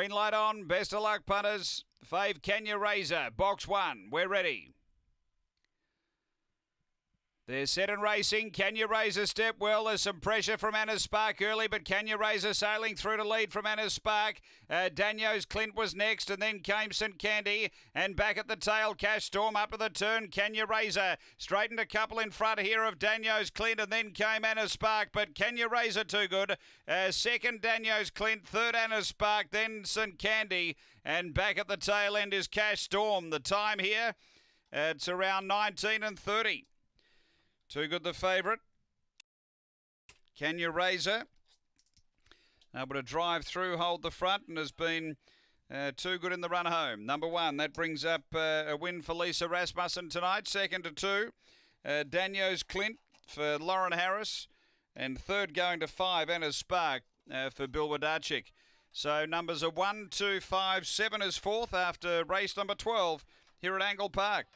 Green light on. Best of luck, punters. Fave Kenya Razor. Box one. We're ready. They're set and racing. Kenya Razor step? Well, there's some pressure from Anna Spark early, but Kenya Razor sailing through to lead from Anna Spark? Uh, Daniels Clint was next, and then came St Candy, and back at the tail, Cash Storm up to the turn. Kenya Razor? Straightened a couple in front here of Daniels Clint, and then came Anna Spark, but Kenya Razor too good? Uh, second, Daniels Clint, third, Anna Spark, then St Candy, and back at the tail end is Cash Storm. The time here, uh, it's around 19 and 30. Too good the favourite. Kenya Razor? Able to drive through, hold the front, and has been uh, too good in the run home. Number one, that brings up uh, a win for Lisa Rasmussen tonight. Second to two, uh, Daniels Clint for Lauren Harris. And third going to five, Anna Spark uh, for Bill Wadarchik. So numbers are one, two, five, seven is fourth after race number 12 here at Angle Park.